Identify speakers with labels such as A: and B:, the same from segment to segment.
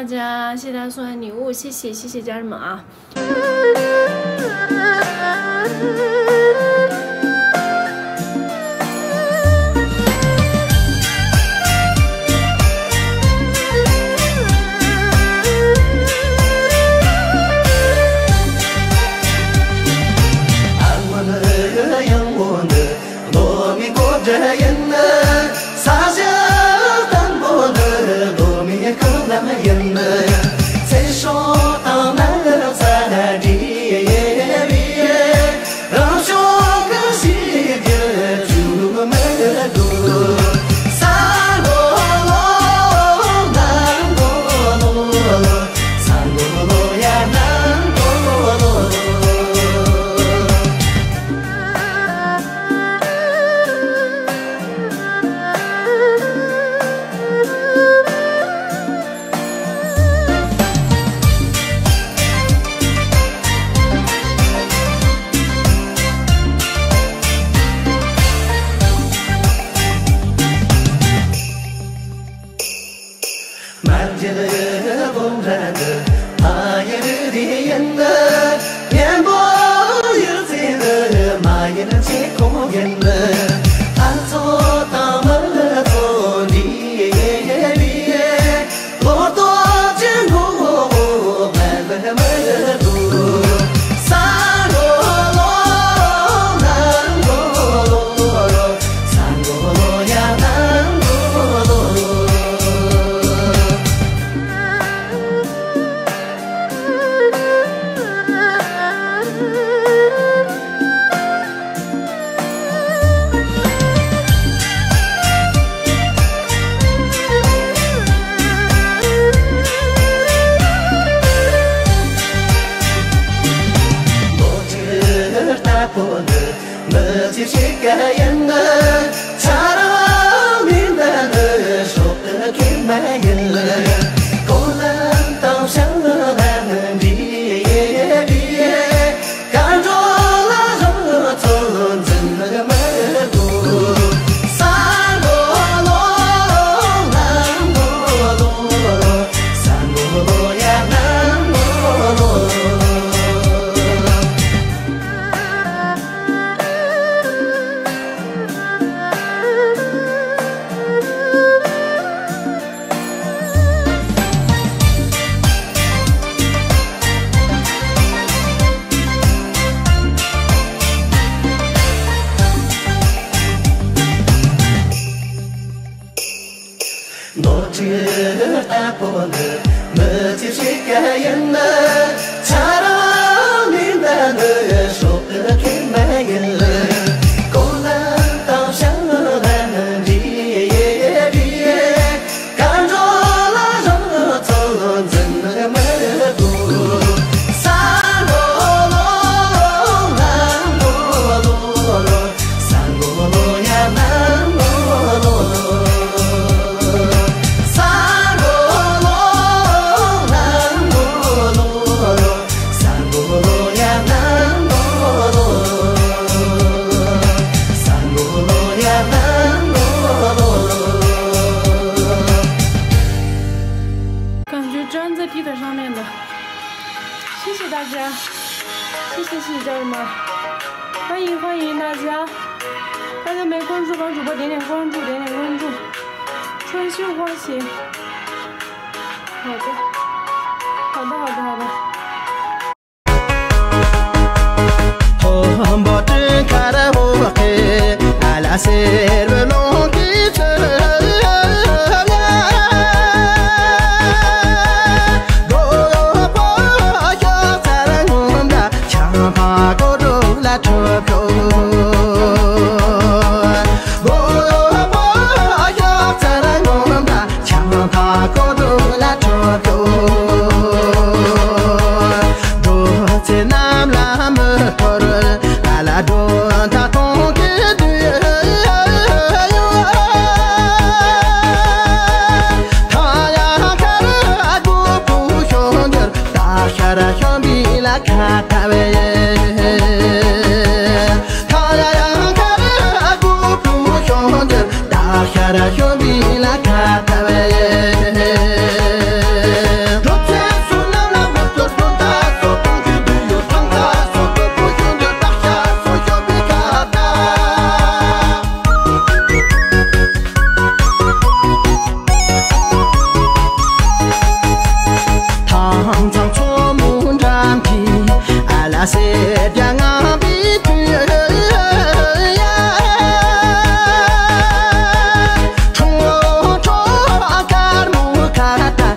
A: 大家，谢谢大家送的礼物，谢谢，谢谢家人们啊。
B: 判咽咯得咽咯 كهينا
A: 家人们，欢迎欢迎大家，大家没关注帮主播点点关注，点点关注，春绣花鞋，好的，好的，好
C: 的，好的。adore. Ya ngabi tuya Tungo Tungo Akarmu Karata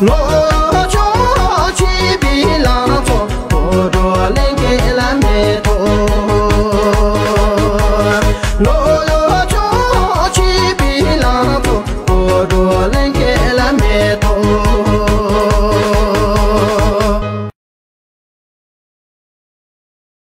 C: No